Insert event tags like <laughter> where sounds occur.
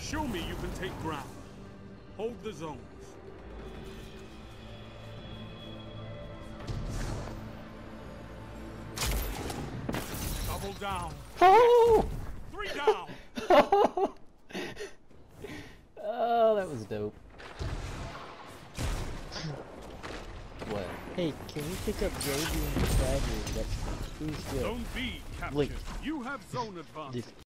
Show me you can take ground. Hold the zones. Double down. Oh! <laughs> Three down. oh, that was dope. What? Hey, can we pick up Joby and the That's who's good. Zone B captured. Like, You have zone advantage.